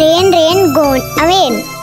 Rain, rain, gone away.